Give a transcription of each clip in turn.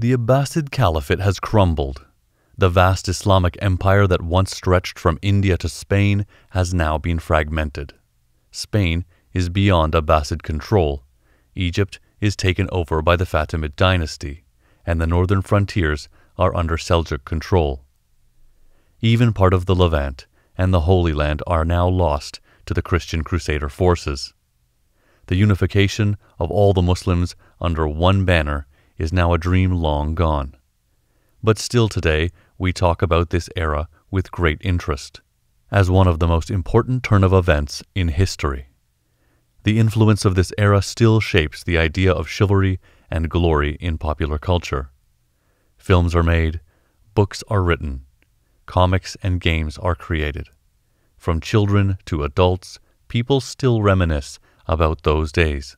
The Abbasid Caliphate has crumbled. The vast Islamic empire that once stretched from India to Spain has now been fragmented. Spain is beyond Abbasid control. Egypt is taken over by the Fatimid dynasty, and the northern frontiers are under Seljuk control. Even part of the Levant and the Holy Land are now lost to the Christian Crusader forces. The unification of all the Muslims under one banner is now a dream long gone. But still today we talk about this era with great interest, as one of the most important turn of events in history. The influence of this era still shapes the idea of chivalry and glory in popular culture. Films are made, books are written, comics and games are created. From children to adults, people still reminisce about those days.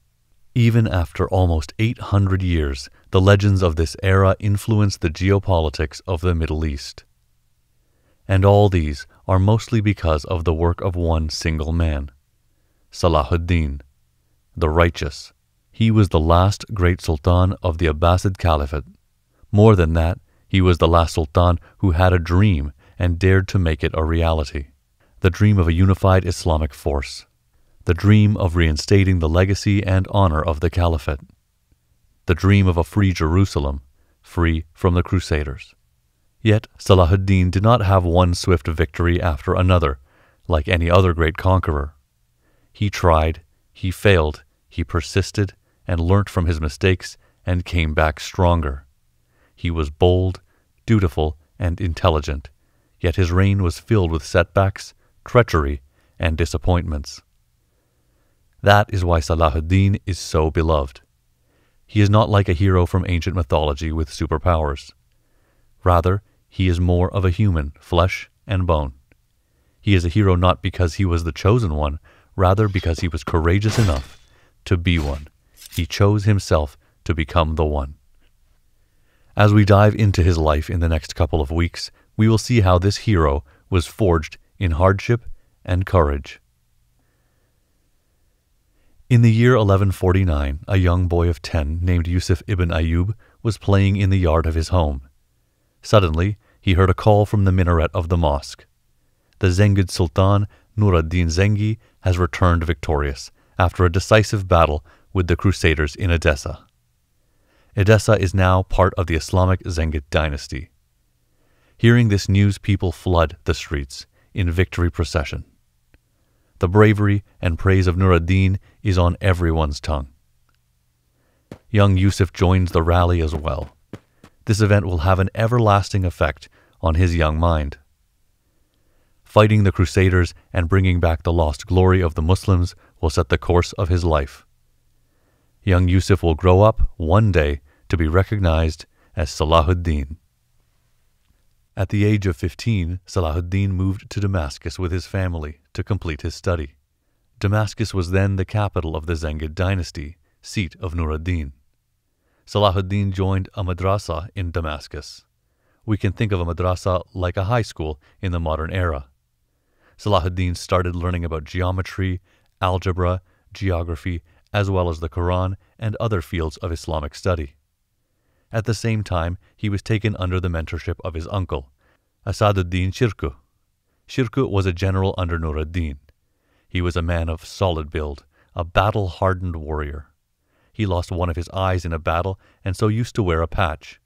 Even after almost 800 years, the legends of this era influence the geopolitics of the Middle East. And all these are mostly because of the work of one single man, Salahuddin, the righteous. He was the last great sultan of the Abbasid Caliphate. More than that, he was the last sultan who had a dream and dared to make it a reality the dream of a unified Islamic force, the dream of reinstating the legacy and honor of the Caliphate, the dream of a free Jerusalem, free from the Crusaders. Yet Salahuddin did not have one swift victory after another, like any other great conqueror. He tried, he failed, he persisted, and learnt from his mistakes and came back stronger. He was bold, dutiful, and intelligent, yet his reign was filled with setbacks, treachery, and disappointments. That is why Salahuddin is so beloved. He is not like a hero from ancient mythology with superpowers. Rather, he is more of a human, flesh and bone. He is a hero not because he was the chosen one, rather because he was courageous enough to be one. He chose himself to become the one. As we dive into his life in the next couple of weeks, we will see how this hero was forged in hardship and courage. In the year 1149, a young boy of ten named Yusuf ibn Ayyub was playing in the yard of his home. Suddenly, he heard a call from the minaret of the mosque. The Zengid Sultan Nur ad-Din Zengi has returned victorious after a decisive battle with the Crusaders in Edessa. Edessa is now part of the Islamic Zengid dynasty. Hearing this news, people flood the streets in victory procession. The bravery and praise of Nur ad-Din is on everyone's tongue. Young Yusuf joins the rally as well. This event will have an everlasting effect on his young mind. Fighting the Crusaders and bringing back the lost glory of the Muslims will set the course of his life. Young Yusuf will grow up one day to be recognized as Salahuddin. At the age of 15, Salahuddin moved to Damascus with his family to complete his study. Damascus was then the capital of the Zengid dynasty, seat of Nur ad-Din. Salahuddin joined a madrasa in Damascus. We can think of a madrasa like a high school in the modern era. Salahuddin started learning about geometry, algebra, geography, as well as the Quran and other fields of Islamic study. At the same time, he was taken under the mentorship of his uncle, Asaduddin Shirkuh. Shirkuh was a general under Nur ad-Din. He was a man of solid build, a battle-hardened warrior. He lost one of his eyes in a battle and so used to wear a patch.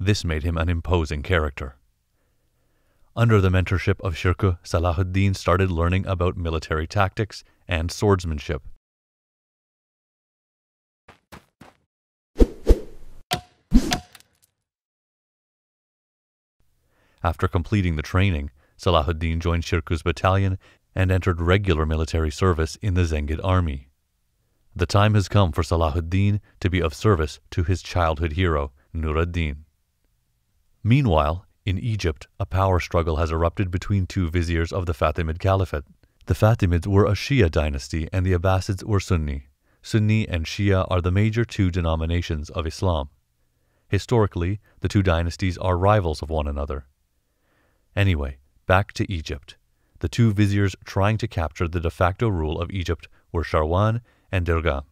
This made him an imposing character. Under the mentorship of Shirkuh, Salahuddin started learning about military tactics and swordsmanship. After completing the training, Salahuddin joined Shirkuh's battalion and entered regular military service in the Zengid army. The time has come for Salahuddin to be of service to his childhood hero, Nur ad-Din. Meanwhile, in Egypt, a power struggle has erupted between two viziers of the Fatimid Caliphate. The Fatimids were a Shia dynasty and the Abbasids were Sunni. Sunni and Shia are the major two denominations of Islam. Historically, the two dynasties are rivals of one another. Anyway, back to Egypt. The two viziers trying to capture the de facto rule of Egypt were Sharwan and Dirgham.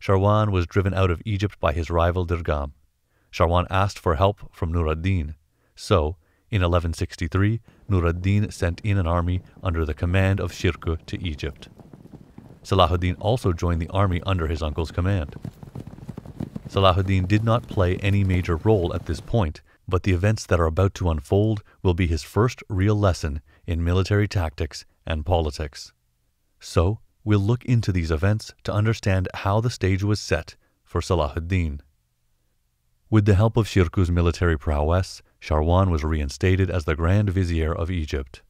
Sharwan was driven out of Egypt by his rival Dirgham. Sharwan asked for help from Nur ad-Din. So, in 1163, Nur ad-Din sent in an army under the command of Shirkuh to Egypt. Salahuddin also joined the army under his uncle's command. Salahuddin did not play any major role at this point, but the events that are about to unfold will be his first real lesson in military tactics and politics. So, we'll look into these events to understand how the stage was set for Salahuddin. With the help of Shirkuh's military prowess, Sharwan was reinstated as the Grand Vizier of Egypt.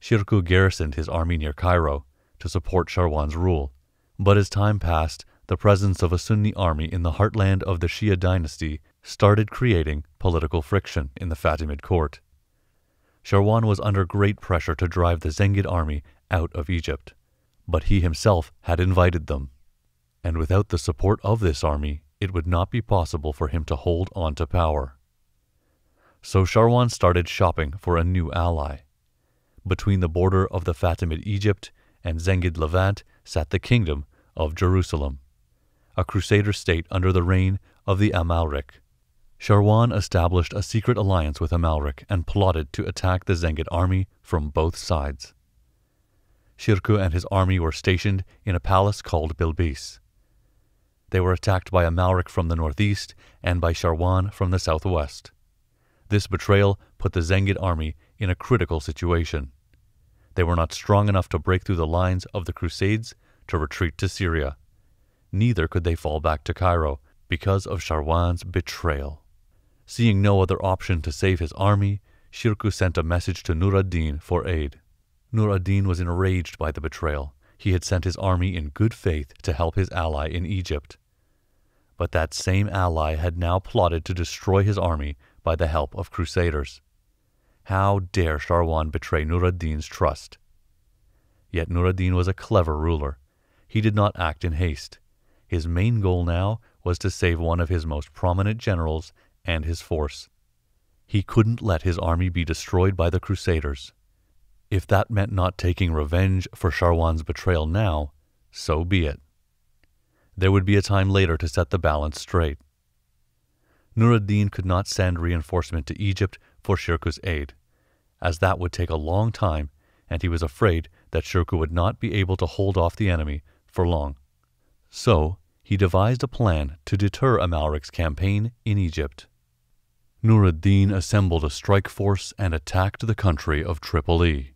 Shirkuh garrisoned his army near Cairo to support Sharwan's rule, but as time passed, the presence of a Sunni army in the heartland of the Shia dynasty started creating political friction in the Fatimid court. Sharwan was under great pressure to drive the Zengid army out of Egypt, but he himself had invited them. And without the support of this army, it would not be possible for him to hold on to power. So Sharwan started shopping for a new ally. Between the border of the Fatimid Egypt and Zengid Levant sat the kingdom of Jerusalem, a crusader state under the reign of the Amalric. Sharwan established a secret alliance with Amalric and plotted to attack the Zengid army from both sides. Shirkuh and his army were stationed in a palace called Bilbis. They were attacked by Amalric from the northeast and by Sharwan from the southwest. This betrayal put the Zengid army in a critical situation. They were not strong enough to break through the lines of the Crusades to retreat to Syria. Neither could they fall back to Cairo because of Sharwan's betrayal. Seeing no other option to save his army, Shirkuh sent a message to Nur ad-Din for aid. Nur ad-Din was enraged by the betrayal. He had sent his army in good faith to help his ally in Egypt. But that same ally had now plotted to destroy his army by the help of crusaders. How dare Sharwan betray Nur ad-Din's trust? Yet Nur ad-Din was a clever ruler. He did not act in haste. His main goal now was to save one of his most prominent generals and his force. He couldn't let his army be destroyed by the Crusaders. If that meant not taking revenge for Sharwan's betrayal now, so be it. There would be a time later to set the balance straight. Nur ad-Din could not send reinforcement to Egypt for Shirkuh's aid, as that would take a long time, and he was afraid that Shirkuh would not be able to hold off the enemy for long. So, he devised a plan to deter Amalric's campaign in Egypt. Nur ad-Din assembled a strike force and attacked the country of Tripoli.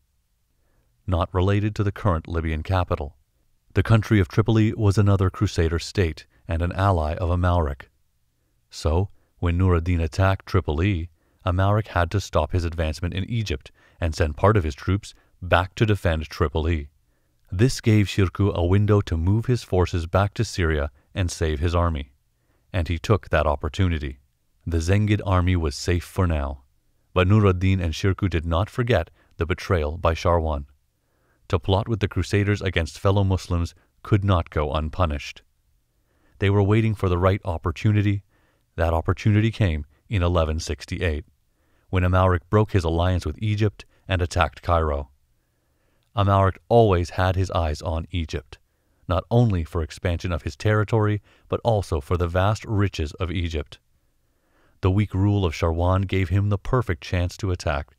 Not related to the current Libyan capital. The country of Tripoli was another Crusader state and an ally of Amalric. So, when Nur ad-Din attacked Tripoli, Amalric had to stop his advancement in Egypt and send part of his troops back to defend Tripoli. This gave Shirkuh a window to move his forces back to Syria and save his army. And he took that opportunity. The Zengid army was safe for now. But Nur ad-Din and Shirkuh did not forget the betrayal by Sharwan. To plot with the Crusaders against fellow Muslims could not go unpunished. They were waiting for the right opportunity. That opportunity came in 1168, when Amalric broke his alliance with Egypt and attacked Cairo. Amalric always had his eyes on Egypt, not only for expansion of his territory, but also for the vast riches of Egypt. The weak rule of Sharwan gave him the perfect chance to attack.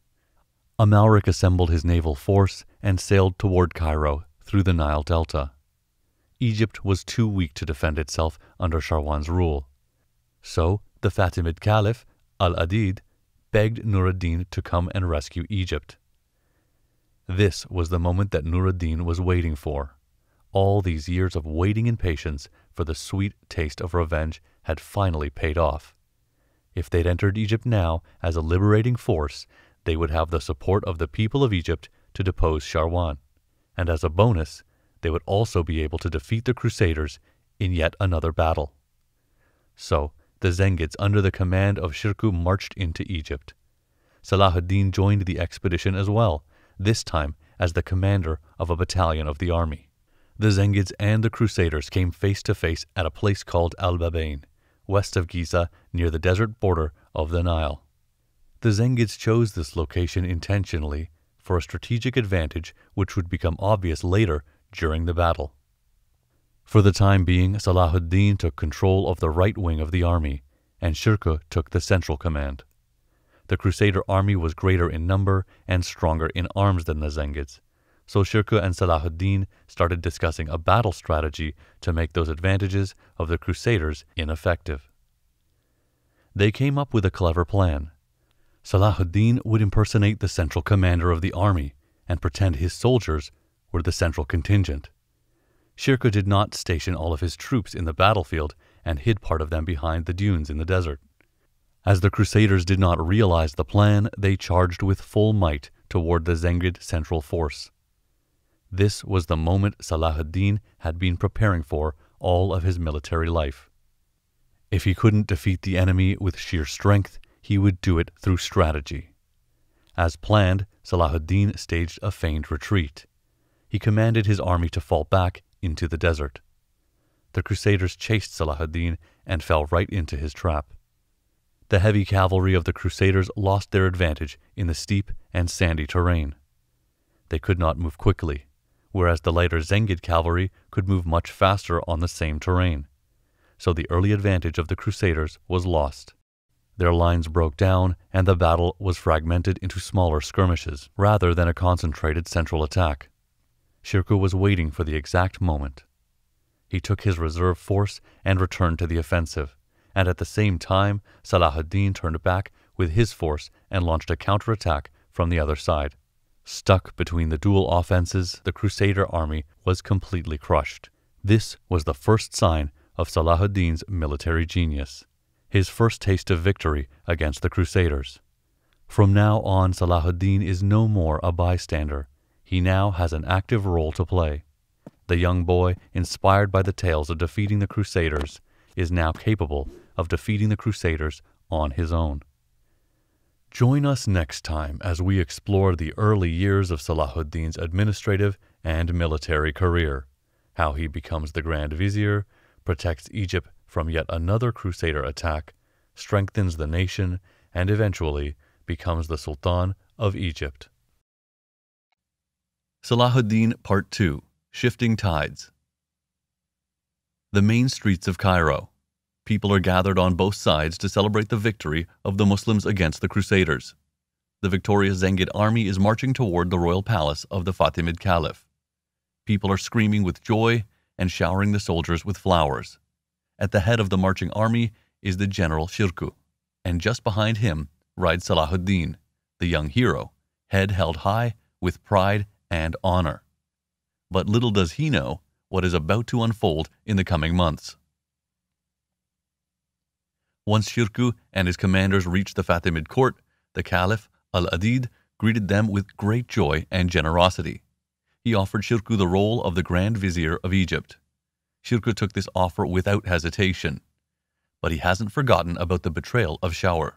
Amalric assembled his naval force and sailed toward Cairo through the Nile Delta. Egypt was too weak to defend itself under Sharwan's rule. So the Fatimid Caliph, Al-Adid, begged Nur ad-Din to come and rescue Egypt. This was the moment that Nur ad-Din was waiting for. All these years of waiting in patience for the sweet taste of revenge had finally paid off. If they'd entered Egypt now as a liberating force, they would have the support of the people of Egypt to depose Sharwan. And as a bonus, they would also be able to defeat the Crusaders in yet another battle. So, the Zengids under the command of Shirkuh marched into Egypt. Salahuddin joined the expedition as well, this time as the commander of a battalion of the army. The Zengids and the Crusaders came face to face at a place called Al Babain, west of Giza near the desert border of the Nile. The Zengids chose this location intentionally for a strategic advantage which would become obvious later during the battle. For the time being, Salahuddin took control of the right wing of the army, and Shirkuh took the central command. The Crusader army was greater in number and stronger in arms than the Zengids, so Shirkuh and Salahuddin started discussing a battle strategy to make those advantages of the Crusaders ineffective. They came up with a clever plan. Salahuddin would impersonate the central commander of the army and pretend his soldiers were the central contingent. Shirkuh did not station all of his troops in the battlefield and hid part of them behind the dunes in the desert. As the Crusaders did not realize the plan, they charged with full might toward the Zengid central force. This was the moment Salahuddin had been preparing for all of his military life. If he couldn't defeat the enemy with sheer strength, he would do it through strategy. As planned, Salahuddin staged a feigned retreat. He commanded his army to fall back into the desert. The Crusaders chased Salahuddin and fell right into his trap. The heavy cavalry of the Crusaders lost their advantage in the steep and sandy terrain. They could not move quickly, whereas the lighter Zengid cavalry could move much faster on the same terrain. So the early advantage of the Crusaders was lost. Their lines broke down, and the battle was fragmented into smaller skirmishes, rather than a concentrated central attack. Shirkuh was waiting for the exact moment. He took his reserve force and returned to the offensive, and at the same time Salahuddin turned back with his force and launched a counterattack from the other side. Stuck between the dual offenses, the Crusader army was completely crushed. This was the first sign of Salah ad-Din's military genius, his first taste of victory against the Crusaders. From now on, Salah ad-Din is no more a bystander. He now has an active role to play. The young boy, inspired by the tales of defeating the Crusaders, is now capable of defeating the Crusaders on his own. Join us next time as we explore the early years of Salahuddin's administrative and military career, how he becomes the Grand Vizier, protects Egypt from yet another Crusader attack, strengthens the nation, and eventually becomes the Sultan of Egypt. Salahuddin Part 2 Shifting Tides. The main streets of Cairo people are gathered on both sides to celebrate the victory of the Muslims against the Crusaders. The victorious Zengid army is marching toward the royal palace of the Fatimid Caliph. People are screaming with joy and showering the soldiers with flowers. At the head of the marching army is the general Shirkuh, and just behind him rides Salahuddin, the young hero, head held high with pride and honor. But little does he know what is about to unfold in the coming months. Once Shirkuh and his commanders reached the Fatimid court, the Caliph, Al-Adid, greeted them with great joy and generosity. He offered Shirkuh the role of the Grand Vizier of Egypt. Shirkuh took this offer without hesitation, but he hasn't forgotten about the betrayal of Shawar.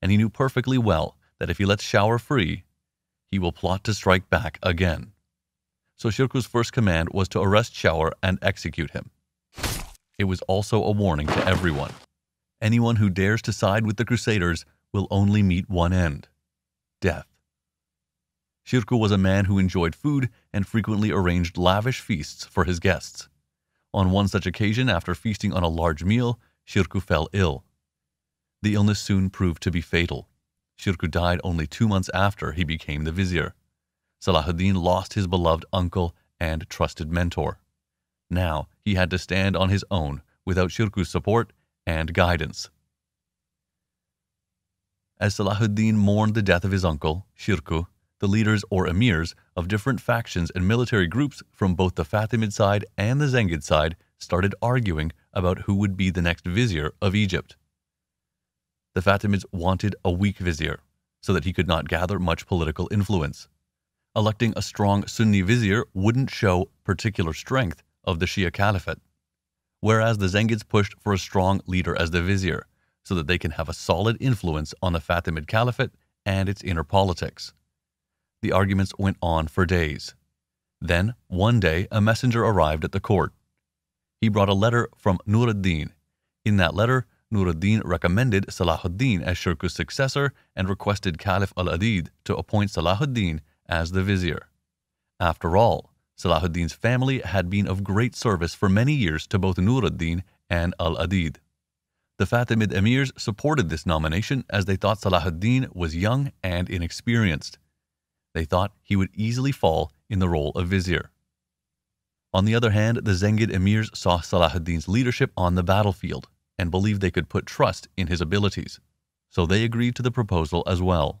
And he knew perfectly well that if he lets Shawar free, he will plot to strike back again. So Shirkuh's first command was to arrest Shawar and execute him. It was also a warning to everyone. Anyone who dares to side with the Crusaders will only meet one end death. Shirkuh was a man who enjoyed food and frequently arranged lavish feasts for his guests. On one such occasion, after feasting on a large meal, Shirkuh fell ill. The illness soon proved to be fatal. Shirkuh died only two months after he became the vizier. Salahuddin lost his beloved uncle and trusted mentor. Now he had to stand on his own without Shirkuh's support and guidance. As Salahuddin mourned the death of his uncle, Shirkuh, the leaders or emirs of different factions and military groups from both the Fatimid side and the Zengid side started arguing about who would be the next vizier of Egypt. The Fatimids wanted a weak vizier so that he could not gather much political influence. Electing a strong Sunni vizier wouldn't show particular strength of the Shia Caliphate whereas the Zengids pushed for a strong leader as the vizier, so that they can have a solid influence on the Fatimid Caliphate and its inner politics. The arguments went on for days. Then, one day, a messenger arrived at the court. He brought a letter from Nur ad-Din. In that letter, Nur ad-Din recommended Salahuddin as Shirkuh's successor and requested Caliph al-Adid to appoint Salahuddin as the vizier. After all, Salahuddin's family had been of great service for many years to both Nur ad-Din and Al-Adid. The Fatimid emirs supported this nomination as they thought Salahuddin was young and inexperienced. They thought he would easily fall in the role of vizier. On the other hand, the Zengid emirs saw Salahuddin's leadership on the battlefield and believed they could put trust in his abilities, so they agreed to the proposal as well.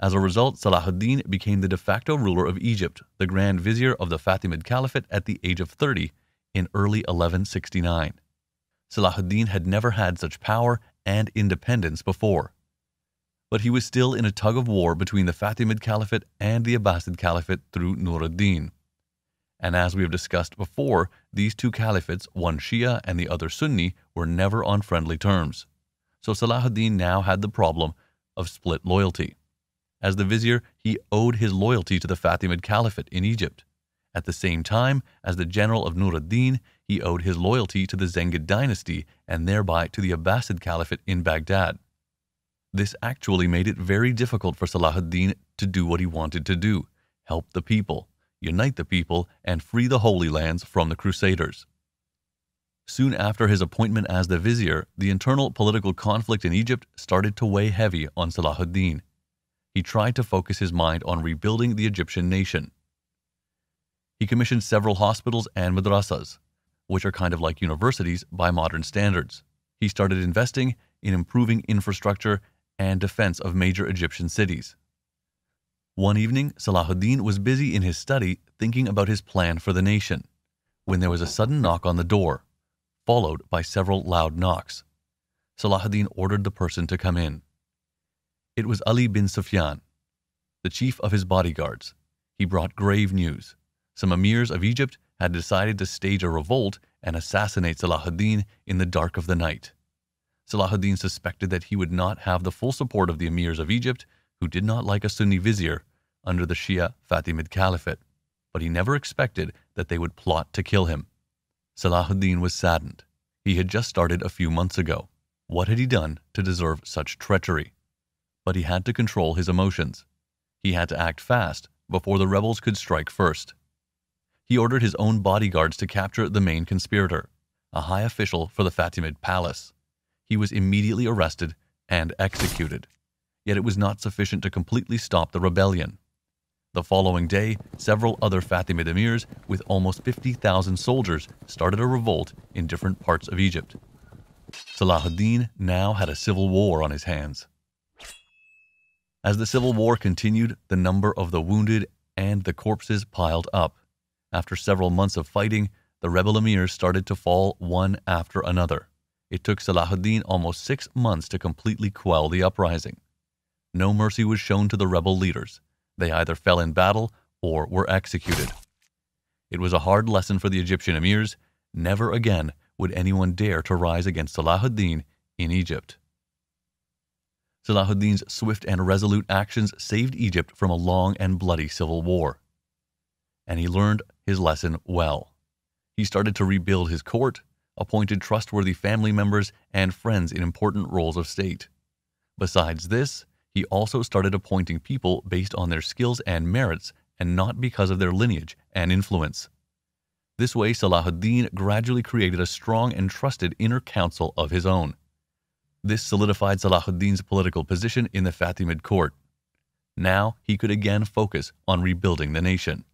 As a result, Salahuddin became the de facto ruler of Egypt, the Grand Vizier of the Fatimid Caliphate at the age of 30 in early 1169. Salahuddin had never had such power and independence before. But he was still in a tug of war between the Fatimid Caliphate and the Abbasid Caliphate through Nur ad-Din. And as we have discussed before, these two caliphates, one Shia and the other Sunni, were never on friendly terms. So Salahuddin now had the problem of split loyalty. As the vizier, he owed his loyalty to the Fatimid Caliphate in Egypt. At the same time, as the general of Nur ad-Din, he owed his loyalty to the Zengid dynasty and thereby to the Abbasid Caliphate in Baghdad. This actually made it very difficult for Salahuddin to do what he wanted to do help the people, unite the people, and free the Holy Lands from the Crusaders. Soon after his appointment as the vizier, the internal political conflict in Egypt started to weigh heavy on Salahuddin. He tried to focus his mind on rebuilding the Egyptian nation. He commissioned several hospitals and madrasas, which are kind of like universities by modern standards. He started investing in improving infrastructure and defense of major Egyptian cities. One evening, Salahuddin was busy in his study thinking about his plan for the nation when there was a sudden knock on the door, followed by several loud knocks. Salahuddin ordered the person to come in. It was Ali bin Sufyan, the chief of his bodyguards. He brought grave news. Some emirs of Egypt had decided to stage a revolt and assassinate Salahuddin in the dark of the night. Salahuddin suspected that he would not have the full support of the emirs of Egypt, who did not like a Sunni vizier under the Shia Fatimid Caliphate, but he never expected that they would plot to kill him. Salahuddin was saddened. He had just started a few months ago. What had he done to deserve such treachery? But he had to control his emotions. He had to act fast before the rebels could strike first he ordered his own bodyguards to capture the main conspirator, a high official for the Fatimid palace. He was immediately arrested and executed. Yet it was not sufficient to completely stop the rebellion. The following day, several other Fatimid emirs with almost 50,000 soldiers started a revolt in different parts of Egypt. Salahuddin now had a civil war on his hands. As the civil war continued, the number of the wounded and the corpses piled up. After several months of fighting, the rebel emirs started to fall one after another. It took Salahuddin almost six months to completely quell the uprising. No mercy was shown to the rebel leaders. They either fell in battle or were executed. It was a hard lesson for the Egyptian emirs. Never again would anyone dare to rise against Salahuddin in Egypt. Salahuddin's swift and resolute actions saved Egypt from a long and bloody civil war. And he learned his lesson well. He started to rebuild his court, appointed trustworthy family members and friends in important roles of state. Besides this, he also started appointing people based on their skills and merits and not because of their lineage and influence. This way, Salahuddin gradually created a strong and trusted inner council of his own. This solidified Salahuddin's political position in the Fatimid court. Now he could again focus on rebuilding the nation.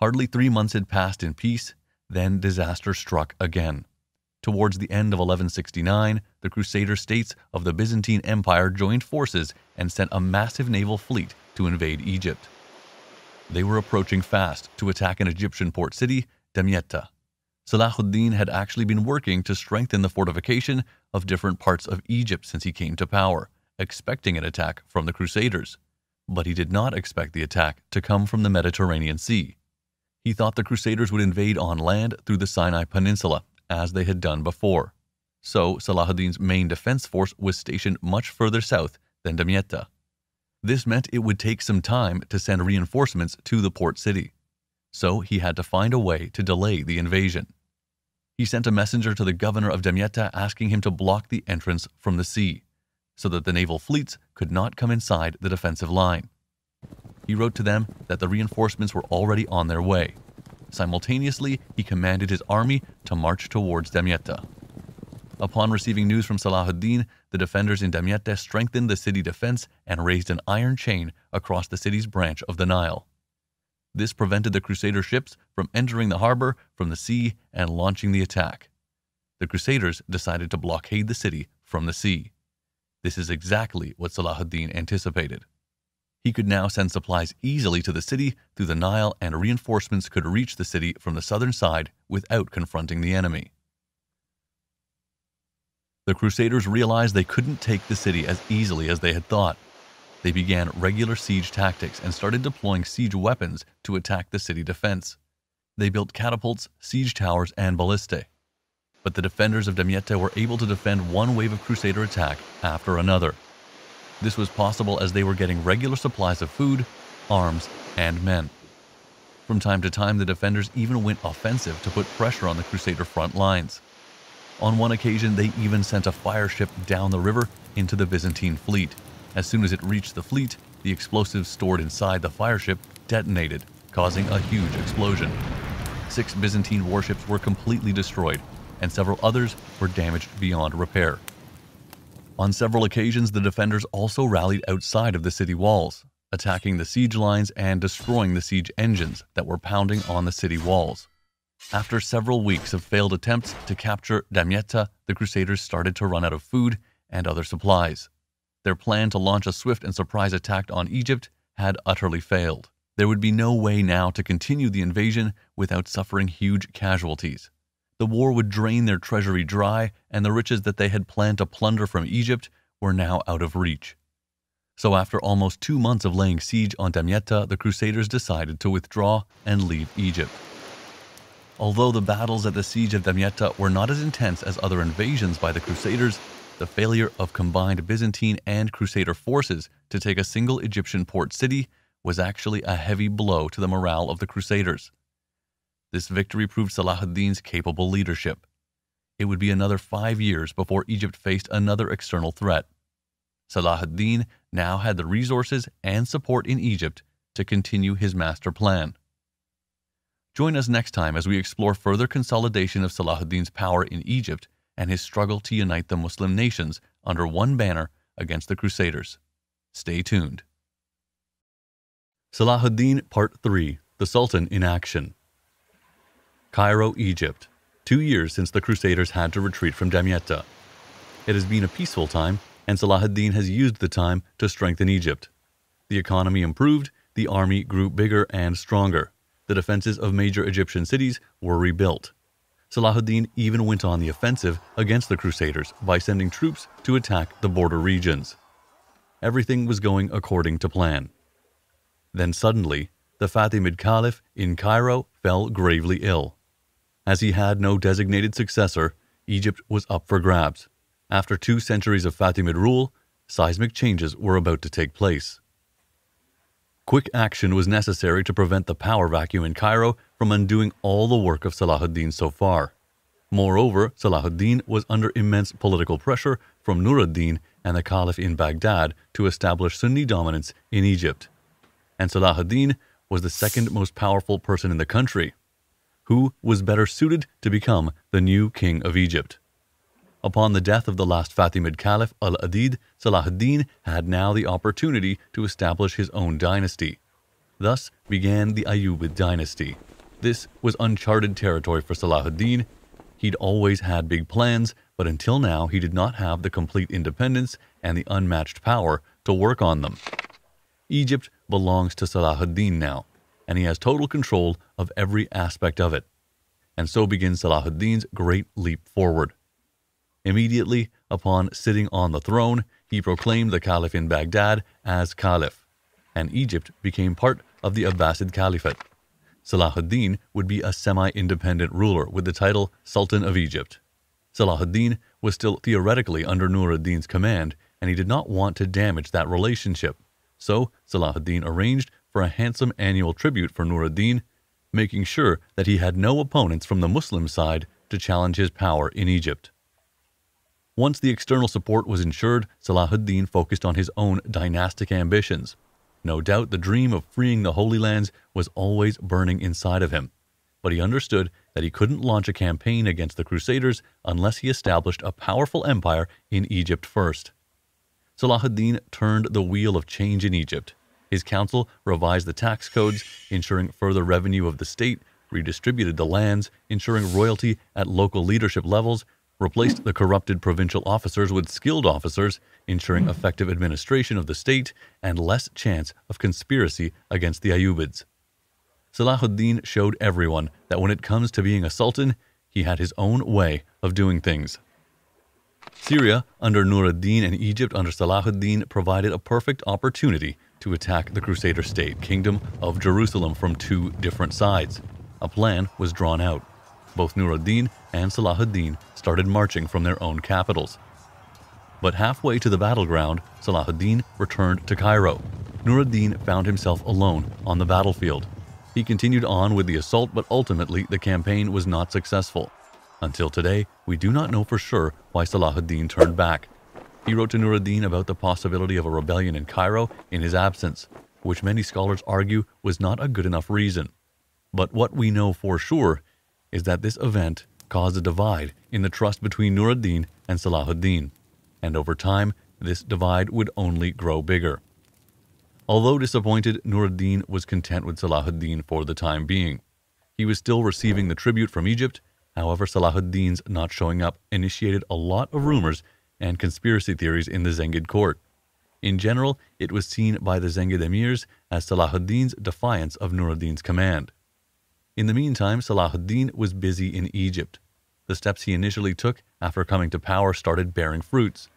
Hardly three months had passed in peace, then disaster struck again. Towards the end of 1169, the Crusader states of the Byzantine Empire joined forces and sent a massive naval fleet to invade Egypt. They were approaching fast to attack an Egyptian port city, Damietta. Salahuddin had actually been working to strengthen the fortification of different parts of Egypt since he came to power, expecting an attack from the Crusaders. But he did not expect the attack to come from the Mediterranean Sea. He thought the Crusaders would invade on land through the Sinai Peninsula, as they had done before. So Salahuddin's main defense force was stationed much further south than Damietta. This meant it would take some time to send reinforcements to the port city. So he had to find a way to delay the invasion. He sent a messenger to the governor of Damietta asking him to block the entrance from the sea, so that the naval fleets could not come inside the defensive line. He wrote to them that the reinforcements were already on their way. Simultaneously, he commanded his army to march towards Damietta. Upon receiving news from Salahuddin, the defenders in Damietta strengthened the city defense and raised an iron chain across the city's branch of the Nile. This prevented the Crusader ships from entering the harbor from the sea and launching the attack. The Crusaders decided to blockade the city from the sea. This is exactly what Salahuddin anticipated. He could now send supplies easily to the city through the Nile, and reinforcements could reach the city from the southern side without confronting the enemy. The Crusaders realized they couldn't take the city as easily as they had thought. They began regular siege tactics and started deploying siege weapons to attack the city defense. They built catapults, siege towers, and ballistae. But the defenders of Damietta were able to defend one wave of Crusader attack after another. This was possible as they were getting regular supplies of food, arms, and men. From time to time, the defenders even went offensive to put pressure on the Crusader front lines. On one occasion, they even sent a fire ship down the river into the Byzantine fleet. As soon as it reached the fleet, the explosives stored inside the fire ship detonated, causing a huge explosion. Six Byzantine warships were completely destroyed, and several others were damaged beyond repair. On several occasions, the defenders also rallied outside of the city walls, attacking the siege lines and destroying the siege engines that were pounding on the city walls. After several weeks of failed attempts to capture Damietta, the Crusaders started to run out of food and other supplies. Their plan to launch a swift and surprise attack on Egypt had utterly failed. There would be no way now to continue the invasion without suffering huge casualties. The war would drain their treasury dry, and the riches that they had planned to plunder from Egypt were now out of reach. So, after almost two months of laying siege on Damietta, the Crusaders decided to withdraw and leave Egypt. Although the battles at the siege of Damietta were not as intense as other invasions by the Crusaders, the failure of combined Byzantine and Crusader forces to take a single Egyptian port city was actually a heavy blow to the morale of the Crusaders. This victory proved Salah ad-Din's capable leadership. It would be another five years before Egypt faced another external threat. Salah ad-Din now had the resources and support in Egypt to continue his master plan. Join us next time as we explore further consolidation of Salah ad-Din's power in Egypt and his struggle to unite the Muslim nations under one banner against the Crusaders. Stay tuned. Salahuddin Part 3 The Sultan in Action Cairo, Egypt. Two years since the Crusaders had to retreat from Damietta. It has been a peaceful time, and Salahuddin has used the time to strengthen Egypt. The economy improved, the army grew bigger and stronger the defenses of major Egyptian cities were rebuilt. Salahuddin even went on the offensive against the Crusaders by sending troops to attack the border regions. Everything was going according to plan. Then suddenly, the Fatimid Caliph in Cairo fell gravely ill. As he had no designated successor, Egypt was up for grabs. After two centuries of Fatimid rule, seismic changes were about to take place. Quick action was necessary to prevent the power vacuum in Cairo from undoing all the work of Salahuddin so far. Moreover, Salahuddin was under immense political pressure from Nuruddin and the Caliph in Baghdad to establish Sunni dominance in Egypt. And Salahuddin was the second most powerful person in the country. Who was better suited to become the new king of Egypt? Upon the death of the last Fatimid Caliph al-Adid, Salahuddin had now the opportunity to establish his own dynasty. Thus began the Ayyubid dynasty. This was uncharted territory for Salahuddin. He'd always had big plans, but until now he did not have the complete independence and the unmatched power to work on them. Egypt belongs to Salahuddin now, and he has total control of every aspect of it. And so begins Salahuddin's great leap forward. Immediately upon sitting on the throne, he proclaimed the Caliph in Baghdad as Caliph, and Egypt became part of the Abbasid Caliphate. Salahuddin would be a semi independent ruler with the title Sultan of Egypt. Salahuddin was still theoretically under Nuruddin's command, and he did not want to damage that relationship. So Salahuddin arranged for a handsome annual tribute for Nuruddin, making sure that he had no opponents from the Muslim side to challenge his power in Egypt. Once the external support was ensured, Salahuddin focused on his own dynastic ambitions. No doubt the dream of freeing the Holy Lands was always burning inside of him. but he understood that he couldn't launch a campaign against the Crusaders unless he established a powerful empire in Egypt first. Salahuddin turned the wheel of change in Egypt. His council revised the tax codes, ensuring further revenue of the state, redistributed the lands, ensuring royalty at local leadership levels, replaced the corrupted provincial officers with skilled officers, ensuring effective administration of the state and less chance of conspiracy against the Ayyubids. Salahuddin showed everyone that when it comes to being a sultan, he had his own way of doing things. Syria under Nur ad-Din and Egypt under Salahuddin provided a perfect opportunity to attack the Crusader state kingdom of Jerusalem from two different sides. A plan was drawn out. Both Nur ad-Din and Salahuddin started marching from their own capitals. But halfway to the battleground, Salahuddin returned to Cairo. Nur ad-Din found himself alone on the battlefield. He continued on with the assault, but ultimately the campaign was not successful. Until today, we do not know for sure why Salahuddin turned back. He wrote to Nur ad-Din about the possibility of a rebellion in Cairo in his absence, which many scholars argue was not a good enough reason. But what we know for sure is that this event caused a divide in the trust between Nur ad-Din and Salahuddin, and over time, this divide would only grow bigger. Although disappointed, Nur ad-Din was content with Salahuddin for the time being. He was still receiving the tribute from Egypt, however, Salahuddin's not showing up initiated a lot of rumors and conspiracy theories in the Zengid court. In general, it was seen by the Zengid emirs as Salahuddin's defiance of Nur ad-Din's command. In the meantime, Salahuddin was busy in Egypt. The steps he initially took after coming to power started bearing fruits.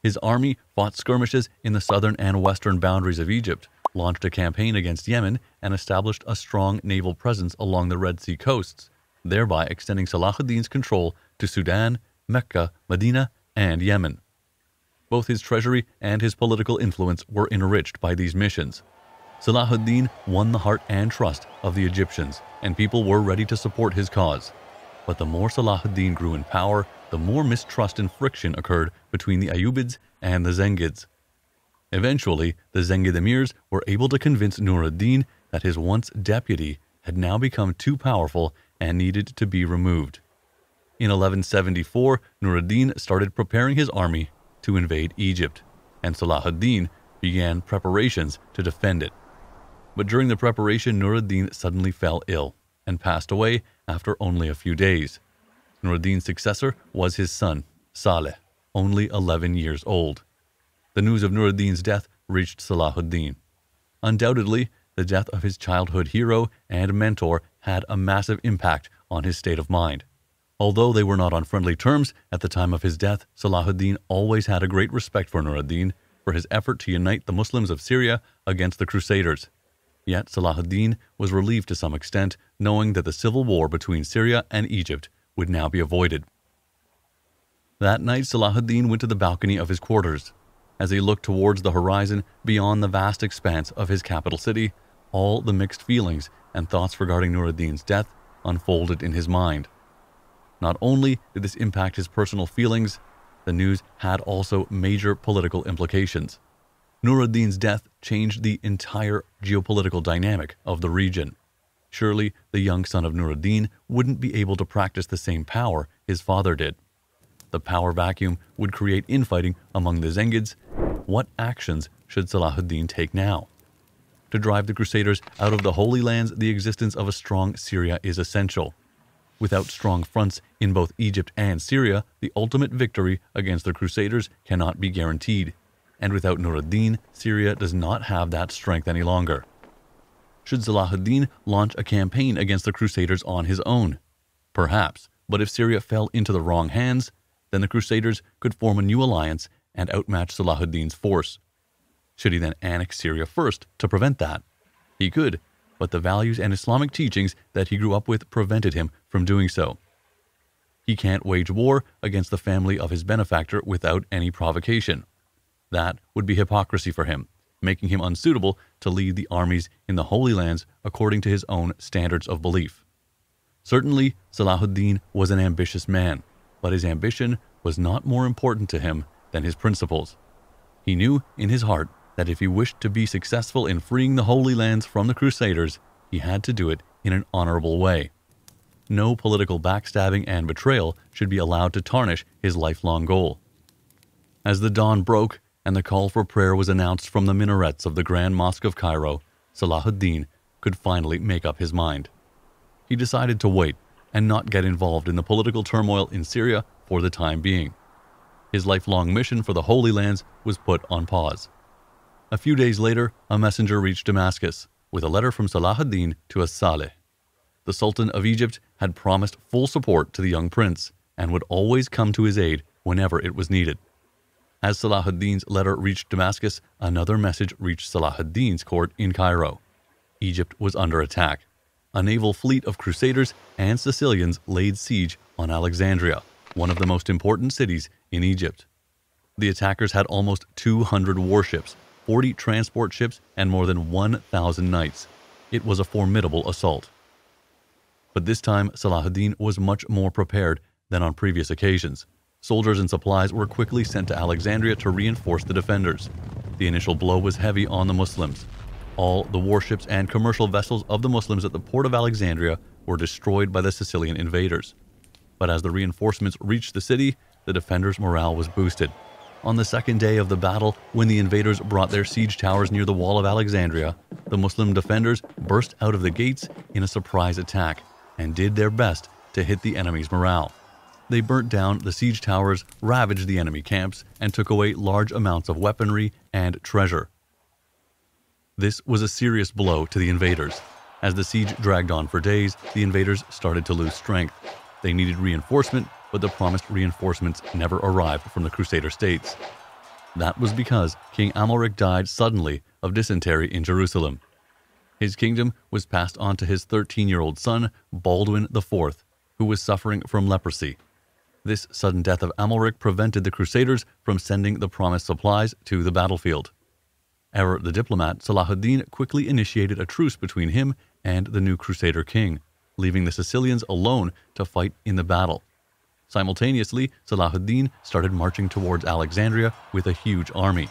His army fought skirmishes in the southern and western boundaries of Egypt, launched a campaign against Yemen, and established a strong naval presence along the Red Sea coasts, thereby extending Salahuddin's control to Sudan, Mecca, Medina, and Yemen. Both his treasury and his political influence were enriched by these missions. Salahuddin won the heart and trust of the Egyptians, and people were ready to support his cause. But the more Salahuddin grew in power, the more mistrust and friction occurred between the Ayyubids and the Zengids. Eventually, the Zengid emirs were able to convince Nur ad-Din that his once deputy had now become too powerful and needed to be removed. In 1174, Nur ad-Din started preparing his army to invade Egypt, and Salahuddin began preparations to defend it. But during the preparation, Nur ad-Din suddenly fell ill and passed away after only a few days. Nur ad-Din's successor was his son, Saleh, only 11 years old. The news of Nur ad-Din's death reached Salahuddin. Undoubtedly, the death of his childhood hero and mentor had a massive impact on his state of mind. Although they were not on friendly terms at the time of his death, Salahuddin always had a great respect for Nur ad-Din for his effort to unite the Muslims of Syria against the Crusaders. Yet Salahuddin was relieved to some extent, knowing that the civil war between Syria and Egypt would now be avoided. That night, Salahuddin went to the balcony of his quarters. As he looked towards the horizon beyond the vast expanse of his capital city, all the mixed feelings and thoughts regarding Nur ad-Din's death unfolded in his mind. Not only did this impact his personal feelings, the news had also major political implications. Nur ad-Din's death changed the entire geopolitical dynamic of the region. Surely the young son of Nur ad-Din wouldn't be able to practice the same power his father did. The power vacuum would create infighting among the Zengids. What actions should Salahuddin take now? To drive the Crusaders out of the Holy Lands, the existence of a strong Syria is essential. Without strong fronts in both Egypt and Syria, the ultimate victory against the Crusaders cannot be guaranteed and without Nur ad-Din, Syria does not have that strength any longer. Should Salahuddin launch a campaign against the Crusaders on his own? Perhaps, but if Syria fell into the wrong hands, then the Crusaders could form a new alliance and outmatch Salahuddin's force. Should he then annex Syria first to prevent that? He could, but the values and Islamic teachings that he grew up with prevented him from doing so. He can't wage war against the family of his benefactor without any provocation. That would be hypocrisy for him, making him unsuitable to lead the armies in the Holy Lands according to his own standards of belief. Certainly, Salahuddin was an ambitious man, but his ambition was not more important to him than his principles. He knew in his heart that if he wished to be successful in freeing the Holy Lands from the Crusaders, he had to do it in an honorable way. no political backstabbing and betrayal should be allowed to tarnish his lifelong goal. As the dawn broke and the call for prayer was announced from the minarets of the Grand Mosque of Cairo, Salahuddin could finally make up his mind. He decided to wait and not get involved in the political turmoil in Syria for the time being. His lifelong mission for the Holy Lands was put on pause. A few days later, a messenger reached Damascus with a letter from Salahuddin to As-Saleh. The Sultan of Egypt had promised full support to the young prince and would always come to his aid whenever it was needed. As Salahuddin's letter reached Damascus, another message reached Salahuddin's court in Cairo. Egypt was under attack. A naval fleet of crusaders and Sicilians laid siege on Alexandria, one of the most important cities in Egypt. The attackers had almost 200 warships, 40 transport ships, and more than 1,000 knights. It was a formidable assault. But this time, Salahuddin was much more prepared than on previous occasions. Soldiers and supplies were quickly sent to Alexandria to reinforce the defenders. The initial blow was heavy on the Muslims. All the warships and commercial vessels of the Muslims at the port of Alexandria were destroyed by the Sicilian invaders. But as the reinforcements reached the city, the defenders' morale was boosted. On the second day of the battle, when the invaders brought their siege towers near the wall of Alexandria, the Muslim defenders burst out of the gates in a surprise attack and did their best to hit the enemy's morale. They burnt down the siege towers, ravaged the enemy camps, and took away large amounts of weaponry and treasure. This was a serious blow to the invaders. As the siege dragged on for days, the invaders started to lose strength. They needed reinforcement, but the promised reinforcements never arrived from the Crusader states. That was because King Amalric died suddenly of dysentery in Jerusalem. His kingdom was passed on to his 13 year old son, Baldwin IV, who was suffering from leprosy. This sudden death of Amalric prevented the Crusaders from sending the promised supplies to the battlefield. Ever the diplomat, Salahuddin quickly initiated a truce between him and the new Crusader king, leaving the Sicilians alone to fight in the battle. Simultaneously, Salahuddin started marching towards Alexandria with a huge army.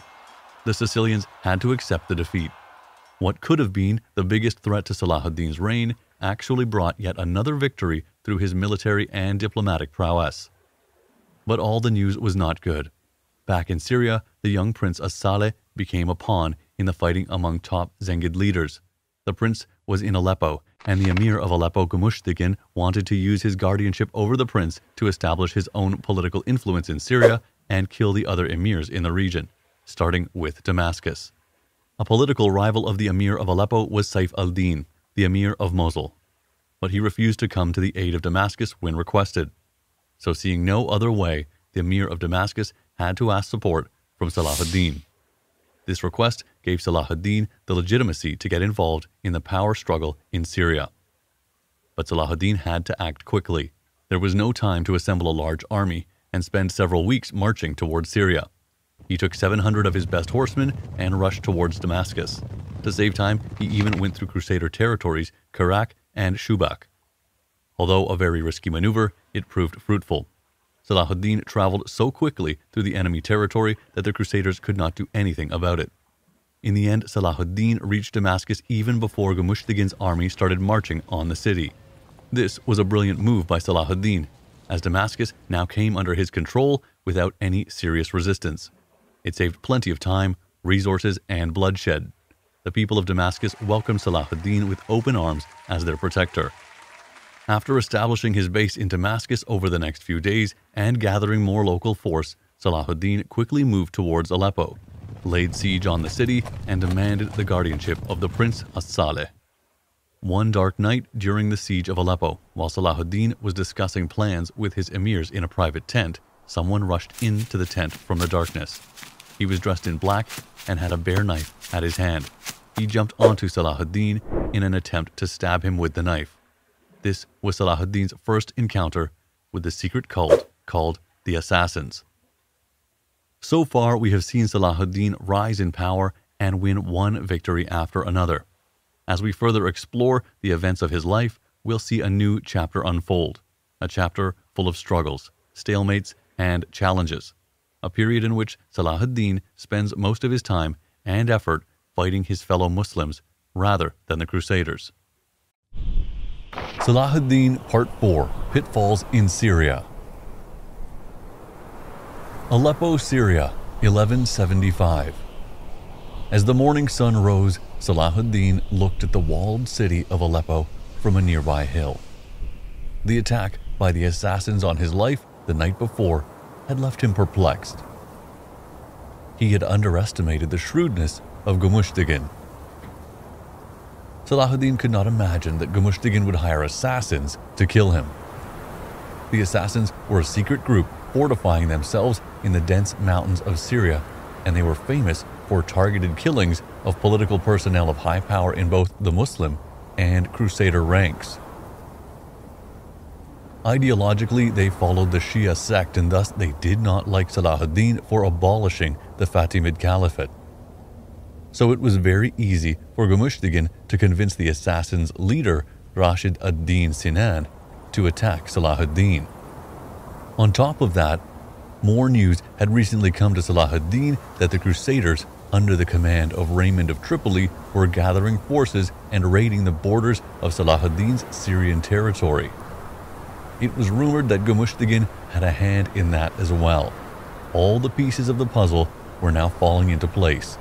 The Sicilians had to accept the defeat. What could have been the biggest threat to Salahuddin's reign actually brought yet another victory through his military and diplomatic prowess. But all the news was not good. Back in Syria, the young prince As-Saleh became a pawn in the fighting among top Zengid leaders. The prince was in Aleppo, and the emir of Aleppo, Gumushtigin, wanted to use his guardianship over the prince to establish his own political influence in Syria and kill the other emirs in the region, starting with Damascus. A political rival of the emir of Aleppo was Saif al-Din, the emir of Mosul. But he refused to come to the aid of Damascus when requested. So, seeing no other way, the emir of Damascus had to ask support from Salah ad-Din. This request gave Salah ad-Din the legitimacy to get involved in the power struggle in Syria. But Salah ad-Din had to act quickly. There was no time to assemble a large army and spend several weeks marching towards Syria. He took 700 of his best horsemen and rushed towards Damascus. To save time, he even went through Crusader territories, Karak and Shubak. Although a very risky maneuver, it proved fruitful. Salahuddin traveled so quickly through the enemy territory that the Crusaders could not do anything about it. In the end, Salahuddin reached Damascus even before Gumushtigin's army started marching on the city. This was a brilliant move by Salahuddin, as Damascus now came under his control without any serious resistance. It saved plenty of time, resources, and bloodshed. The people of Damascus welcomed Salahuddin with open arms as their protector. After establishing his base in Damascus over the next few days and gathering more local force, Salahuddin quickly moved towards Aleppo, laid siege on the city, and demanded the guardianship of the Prince As-Saleh. One dark night during the siege of Aleppo, while Salahuddin was discussing plans with his emirs in a private tent, someone rushed into the tent from the darkness. He was dressed in black and had a bare knife at his hand. He jumped onto Salahuddin in an attempt to stab him with the knife. This was Salahuddin's first encounter with the secret cult called the Assassins. So far, we have seen Salahuddin rise in power and win one victory after another. As we further explore the events of his life, we'll see a new chapter unfold, a chapter full of struggles, stalemates, and challenges, a period in which Salahuddin spends most of his time and effort fighting his fellow Muslims rather than the Crusaders. Salahuddin Part 4 Pitfalls in Syria. Aleppo, Syria, 1175. As the morning sun rose, Salahuddin looked at the walled city of Aleppo from a nearby hill. The attack by the assassins on his life the night before had left him perplexed. He had underestimated the shrewdness of Gumushtigin Salahuddin could not imagine that Gumushtigin would hire assassins to kill him. The assassins were a secret group fortifying themselves in the dense mountains of Syria, and they were famous for targeted killings of political personnel of high power in both the Muslim and Crusader ranks. Ideologically, they followed the Shia sect and thus they did not like Salahuddin for abolishing the Fatimid Caliphate so it was very easy for Gumushtigin to convince the assassin's leader, Rashid ad-Din Sinan, to attack Salahuddin. On top of that, more news had recently come to Salahuddin that the Crusaders, under the command of Raymond of Tripoli, were gathering forces and raiding the borders of Salahuddin's Syrian territory. It was rumored that Gumushtigin had a hand in that as well. All the pieces of the puzzle were now falling into place.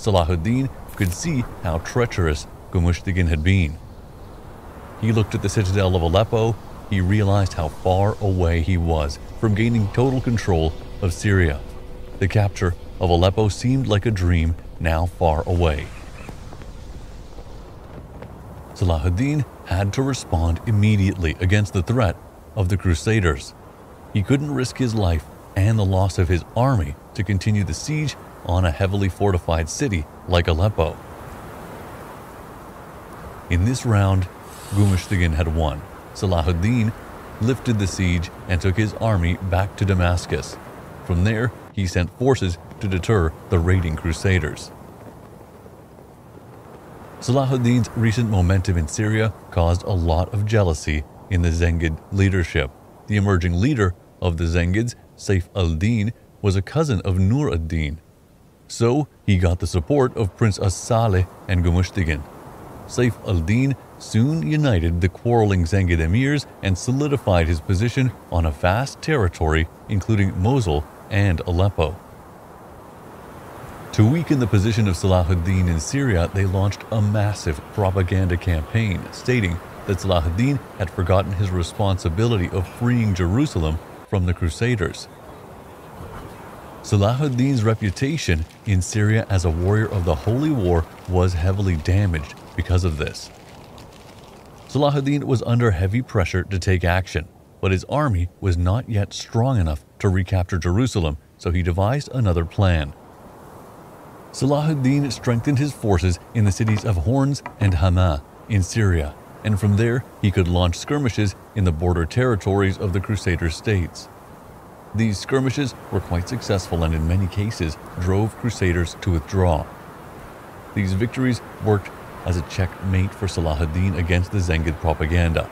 Salahuddin could see how treacherous Gumushtigin had been. He looked at the citadel of Aleppo. He realized how far away he was from gaining total control of Syria. The capture of Aleppo seemed like a dream now far away. Salahuddin had to respond immediately against the threat of the Crusaders. He couldn't risk his life and the loss of his army to continue the siege on a heavily fortified city like Aleppo. In this round, Gumushtigin had won. Salahuddin lifted the siege and took his army back to Damascus. From there, he sent forces to deter the raiding crusaders. Salahuddin's recent momentum in Syria caused a lot of jealousy in the Zengid leadership. The emerging leader of the Zengids, Saif al-Din, was a cousin of Nur ad-Din, so he got the support of Prince As-Saleh and Gumushtigin. Saif al-Din soon united the quarreling Zengid emirs and solidified his position on a vast territory including Mosul and Aleppo. To weaken the position of Salahuddin in Syria, they launched a massive propaganda campaign stating that Salahuddin had forgotten his responsibility of freeing Jerusalem from the Crusaders. Salahuddin's reputation in Syria as a warrior of the Holy War was heavily damaged because of this. Salahuddin was under heavy pressure to take action, but his army was not yet strong enough to recapture Jerusalem, so he devised another plan. Salahuddin strengthened his forces in the cities of Homs and Hama in Syria, and from there he could launch skirmishes in the border territories of the Crusader states. These skirmishes were quite successful and in many cases drove Crusaders to withdraw. These victories worked as a checkmate for Salahuddin against the Zengid propaganda.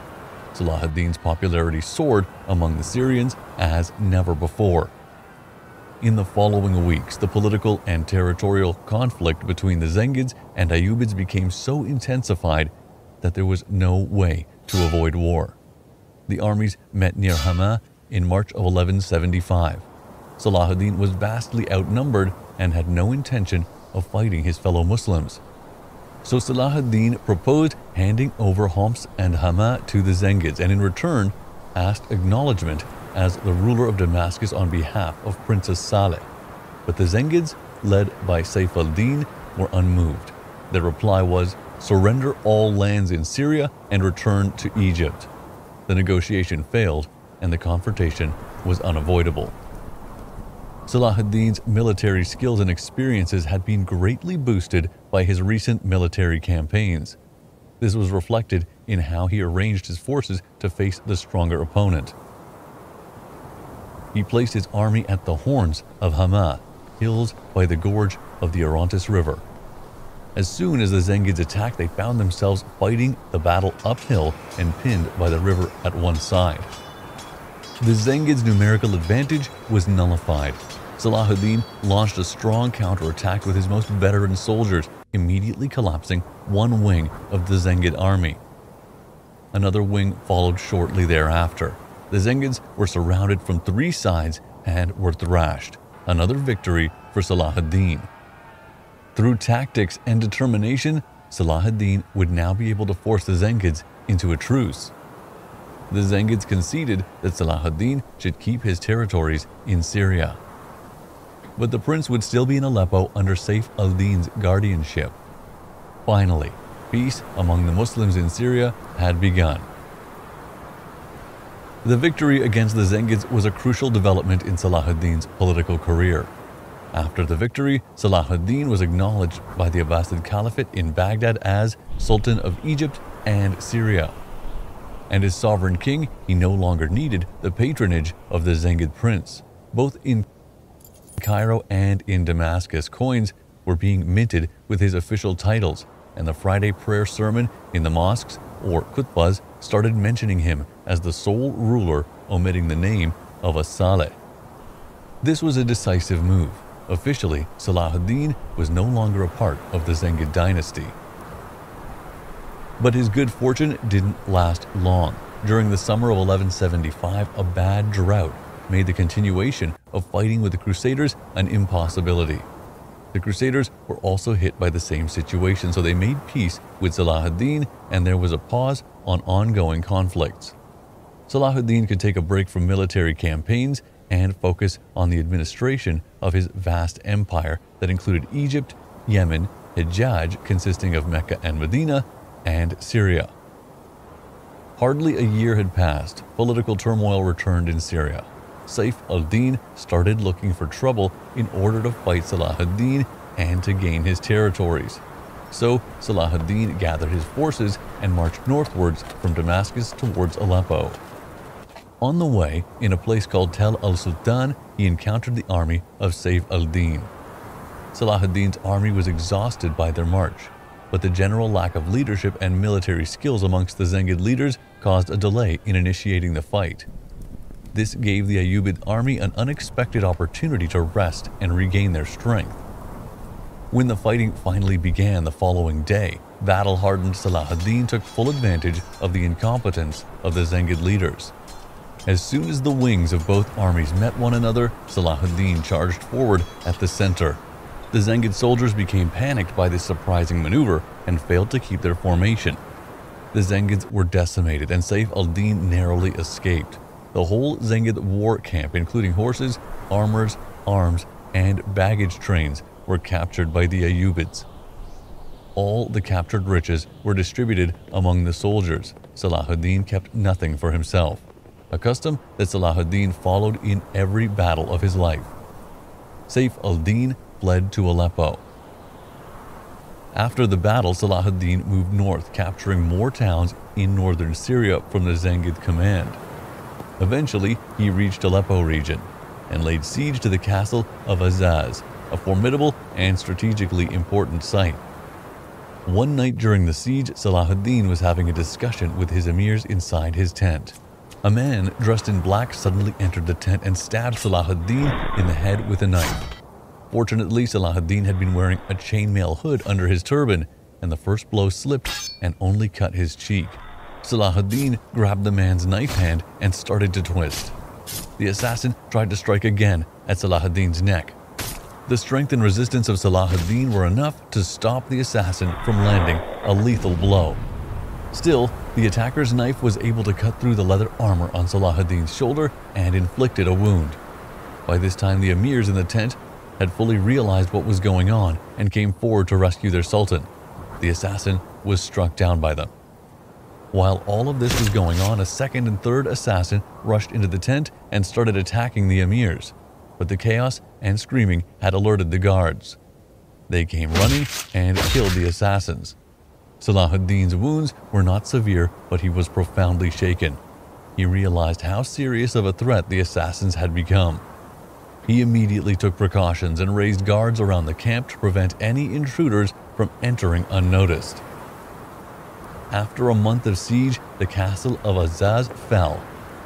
Salahuddin's popularity soared among the Syrians as never before. In the following weeks, the political and territorial conflict between the Zengids and Ayyubids became so intensified that there was no way to avoid war. The armies met near Hama in March of 1175. Salahuddin was vastly outnumbered and had no intention of fighting his fellow Muslims. So Salahuddin proposed handing over Homs and Hama to the Zengids and in return asked acknowledgement as the ruler of Damascus on behalf of Prince As-Saleh. But the Zengids, led by Saif al-Din, were unmoved. Their reply was, surrender all lands in Syria and return to Egypt. The negotiation failed and the confrontation was unavoidable. Salahuddin's military skills and experiences had been greatly boosted by his recent military campaigns. This was reflected in how he arranged his forces to face the stronger opponent. He placed his army at the horns of Hama, hills by the gorge of the Orontes River. As soon as the Zengids attacked, they found themselves fighting the battle uphill and pinned by the river at one side. The Zengids' numerical advantage was nullified. Salahuddin launched a strong counterattack with his most veteran soldiers, immediately collapsing one wing of the Zengid army. another wing followed shortly thereafter. The Zengids were surrounded from three sides and were thrashed. Another victory for Salah ad-Din. Through tactics and determination, Salah ad-Din would now be able to force the Zengids into a truce. The Zengids conceded that Salah ad-Din should keep his territories in Syria. But the prince would still be in Aleppo under Saif al-Din's guardianship. Finally, peace among the Muslims in Syria had begun. The victory against the Zengids was a crucial development in Salah ad-Din's political career. After the victory, Salah ad-Din was acknowledged by the Abbasid Caliphate in Baghdad as Sultan of Egypt and Syria. And as sovereign king, he no longer needed the patronage of the Zengid prince. Both in Cairo and in Damascus, coins were being minted with his official titles, and the Friday prayer sermon in the mosques, or khutbahs, started mentioning him as the sole ruler, omitting the name of As-Saleh. This was a decisive move. Officially, Salah ad-Din was no longer a part of the Zengid dynasty. But his good fortune didn't last long. During the summer of 1175, a bad drought made the continuation of fighting with the Crusaders an impossibility. The Crusaders were also hit by the same situation, so they made peace with Salah ad-Din and there was a pause on ongoing conflicts. Salah ad-Din could take a break from military campaigns and focus on the administration of his vast empire that included Egypt, Yemen, Hijaz, consisting of Mecca and Medina, and Syria. Hardly a year had passed, political turmoil returned in Syria. Saif al-Din started looking for trouble in order to fight Salah ad-Din and to gain his territories. So Salah ad-Din gathered his forces and marched northwards from Damascus towards Aleppo. On the way, in a place called Tel al-Sultan, he encountered the army of Saif al-Din. Salah ad-Din's army was exhausted by their march, but the general lack of leadership and military skills amongst the Zengid leaders caused a delay in initiating the fight. This gave the Ayyubid army an unexpected opportunity to rest and regain their strength. When the fighting finally began the following day, battle-hardened Salah ad-Din took full advantage of the incompetence of the Zengid leaders. As soon as the wings of both armies met one another, Salah ad-Din charged forward at the center. The Zengid soldiers became panicked by this surprising maneuver and failed to keep their formation. The Zengids were decimated and Saif al-Din narrowly escaped. The whole Zengid war camp, including horses, armors, arms, and baggage trains, were captured by the Ayyubids. All the captured riches were distributed among the soldiers. Salah ad-Din kept nothing for himself, a custom that Salah ad-Din followed in every battle of his life. Saif al-Din fled to Aleppo. After the battle, Salah ad-Din moved north, capturing more towns in northern Syria from the Zengid command. Eventually, he reached Aleppo region and laid siege to the castle of Azaz, a formidable and strategically important site. One night during the siege, Salah ad-Din was having a discussion with his emirs inside his tent. A man dressed in black suddenly entered the tent and stabbed Salah ad-Din in the head with a knife. Fortunately, Salah ad-Din had been wearing a chainmail hood under his turban, and the first blow slipped and only cut his cheek. Salah ad-Din grabbed the man's knife hand and started to twist. The assassin tried to strike again at Salah ad-Din's neck. The strength and resistance of Salah ad-Din were enough to stop the assassin from landing a lethal blow. Still, the attacker's knife was able to cut through the leather armor on Salah ad-Din's shoulder and inflicted a wound. By this time, the emirs in the tent had fully realized what was going on and came forward to rescue their sultan. The assassin was struck down by them. While all of this was going on, a second and third assassin rushed into the tent and started attacking the emirs, but the chaos and screaming had alerted the guards. They came running and killed the assassins. Salah ad-Din's wounds were not severe, but he was profoundly shaken. He realized how serious of a threat the assassins had become. He immediately took precautions and raised guards around the camp to prevent any intruders from entering unnoticed. After a month of siege, the castle of Azaz fell.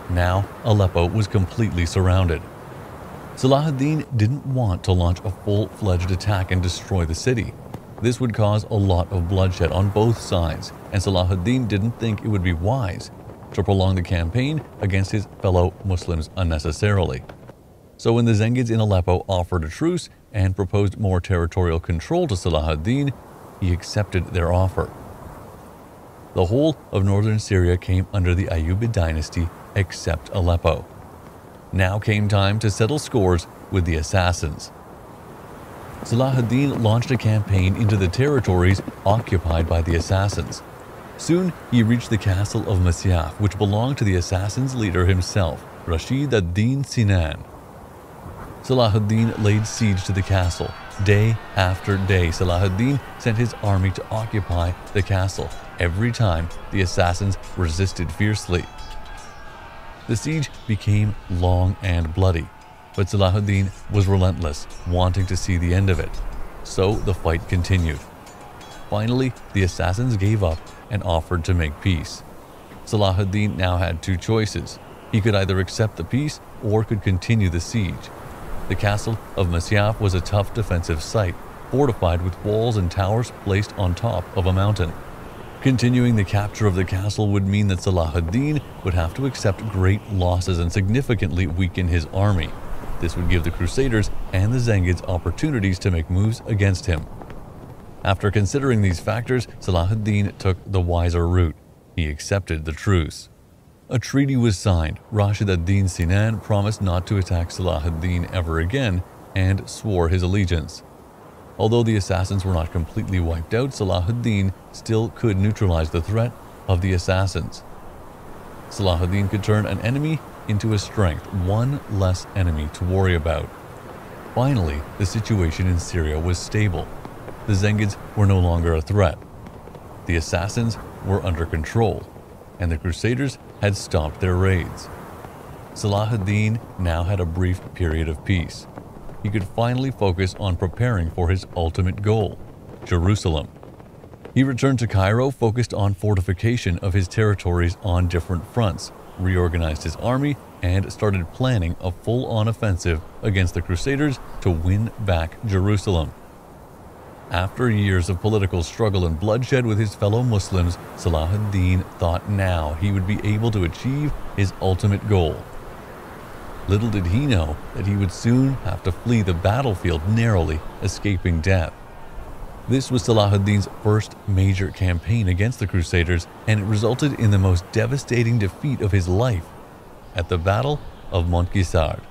Now, Aleppo was completely surrounded. Salah ad-Din didn't want to launch a full-fledged attack and destroy the city. This would cause a lot of bloodshed on both sides, and Salahuddin didn't think it would be wise to prolong the campaign against his fellow Muslims unnecessarily. So when the Zengids in Aleppo offered a truce and proposed more territorial control to Salah ad-Din, he accepted their offer. The whole of northern Syria came under the Ayyubid dynasty except Aleppo. Now came time to settle scores with the assassins. Salah ad-Din launched a campaign into the territories occupied by the assassins. Soon he reached the castle of Masyaf, which belonged to the assassins' leader himself, Rashid ad-Din Sinan. Salahuddin laid siege to the castle. Day after day, Salahuddin sent his army to occupy the castle. Every time, the assassins resisted fiercely. The siege became long and bloody. But Salahuddin was relentless, wanting to see the end of it. So the fight continued. Finally, the assassins gave up and offered to make peace. Salahuddin now had two choices. He could either accept the peace or could continue the siege. The castle of Masyaf was a tough defensive site, fortified with walls and towers placed on top of a mountain. Continuing the capture of the castle would mean that Salahuddin would have to accept great losses and significantly weaken his army. This would give the Crusaders and the Zengids opportunities to make moves against him. After considering these factors, Salahuddin took the wiser route. He accepted the truce. A treaty was signed. Rashid ad-Din Sinan promised not to attack Salah ad-Din ever again and swore his allegiance. Although the assassins were not completely wiped out, Salah ad-Din still could neutralize the threat of the assassins. Salah ad-Din could turn an enemy into a strength, one less enemy to worry about. Finally, the situation in Syria was stable. The Zengids were no longer a threat. The assassins were under control, and the Crusaders had stopped their raids. Salahuddin now had a brief period of peace. He could finally focus on preparing for his ultimate goal, Jerusalem. He returned to Cairo focused on fortification of his territories on different fronts, reorganized his army, and started planning a full-on offensive against the Crusaders to win back Jerusalem. After years of political struggle and bloodshed with his fellow Muslims, Salahuddin thought now he would be able to achieve his ultimate goal. Little did he know that he would soon have to flee the battlefield narrowly, escaping death. This was Salahuddin's first major campaign against the Crusaders, and it resulted in the most devastating defeat of his life at the Battle of Montgisard.